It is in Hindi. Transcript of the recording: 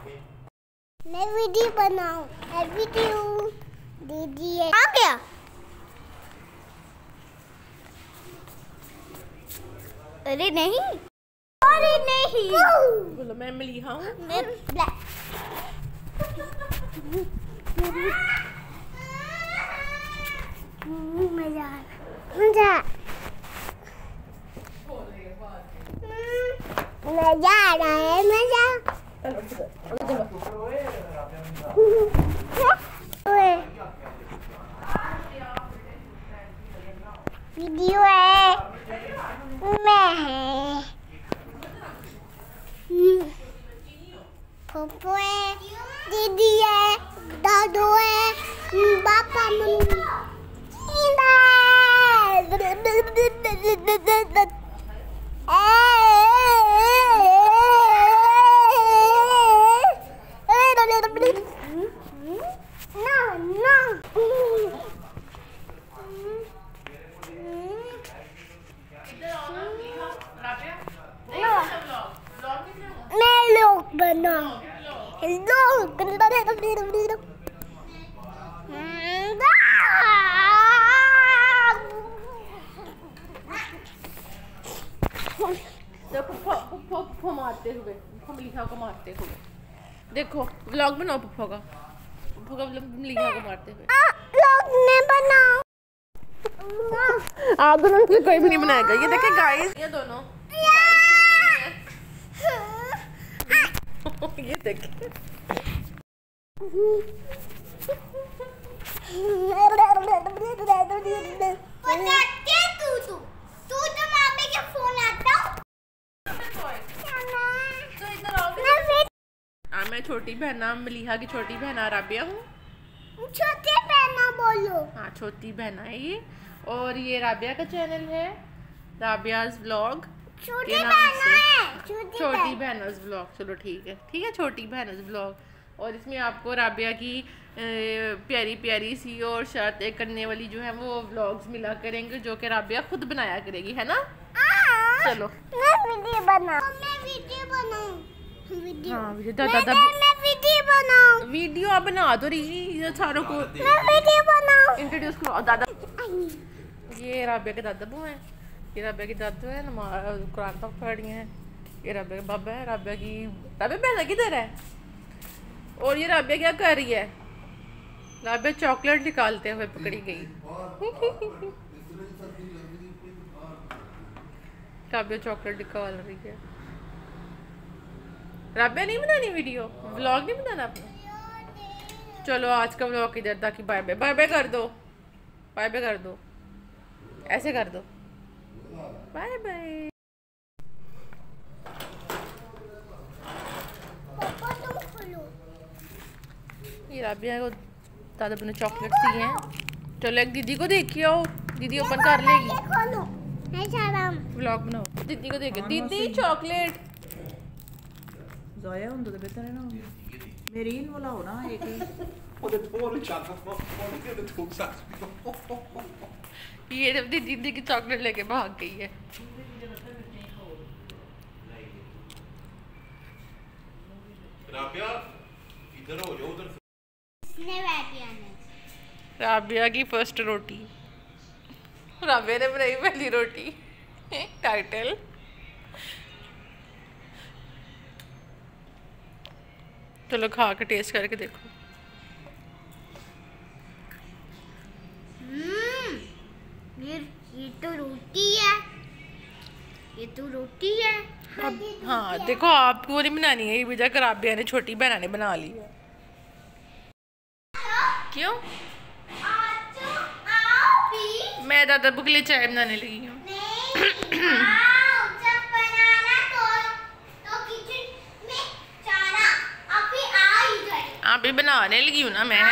मैं वीडियो बनाऊँ वीडियो दीदी है। आ गया। अरे नहीं। अरे नहीं। बोलो मैं मलिहा हूँ? मैं ब्लैक मज़ा मज़ा मज़ा आ रहा है मज़ा ओए, वीडियो है मैं है हम्म, पप्पू है दीदी है दादू है हम्म, पापा मम्मी No, no. मैं बना लोग तो पुप्पो मारते हुए। मलिहा को मारते हुए। देखो व्लॉग बनाओ पुप्पो का। पुप्पो का व्लॉग मलिहा को मारते हुए। लोग ने बनाओ। आप दोनों कोई भी नहीं बनाएगा ये देखे गाइस ये दोनों। ये देखे हाँ मैं छोटी बहना मलिहा की छोटी बहना राबिया हूँ। छोटी पहना बोलो हाँ छोटी बहना है ये। और ये राबिया का चैनल है, राबियाज व्लॉग छोटी है। छोटी ब्लॉग चलो ठीक है। ठीक है छोटी बहनस ब्लॉग और इसमें आपको राबिया की प्यारी प्यारी सी और शर्त करने वाली जो है वो व्लॉग्स मिला करेंगे जो कि राबिया खुद बनाया करेगी है ना? चलो। मैं वीडियो बनाऊँ। मैं वीडियो बनाऊँ। वीडियो हाँ वीडियो। दादा मैं वीडियो बनाऊँ। वीडियो आप बना तो रही ये सारों को। मैं वीडियो बनाऊँ। इंट्रोड्यूस करो। दादा ये राबिया के दादा बू हैं। ये राबिया की दादू है कुरान तक पढ़ हैं। ये राबिया का बाबा है राबिया की राबिया बहना किधर है? और ये राबिया क्या कर रही है? राबिया चॉकलेट निकालते हुए पकड़ी गई। राबिया चॉकलेट निकाल रही है। राबिया नहीं बनानी वीडियो? व्लॉग नहीं बनाना आपने चलो, आज का व्लॉग इधर था कि बाय बाय बाय बाय कर दो। बाय बाय कर दो। ऐसे कर दो। बाय राबिया को दादा ने चॉकलेट दिए हैं। चलो एक दीदी को देखिए आओ। दीदी ओपन कर लेगी। व्लॉग बनाओ। दीदी को देखिए। दीदी चॉकलेट जाया उन तो बेहतर है ना। मेरी वाला हो ना एक। और ये अपनी दीदी की चॉकलेट लेके भाग गई है राबिया की फ़र्स्ट रोटी राबिया ने बनाई पहली रोटी टाइटल चलो खा के टेस्ट करके देखो तो रोटी है। ये तो रोटी है। अब हाँ। देखो आपको नहीं बनानी है ये वजह कर राबिया ने छोटी बहना ने बना ली है। क्यों? मैं दादा बुक लिए चाय बनाने लगी हूँ। आप भी बनाने लगी हूँ ना मैं।